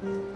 嗯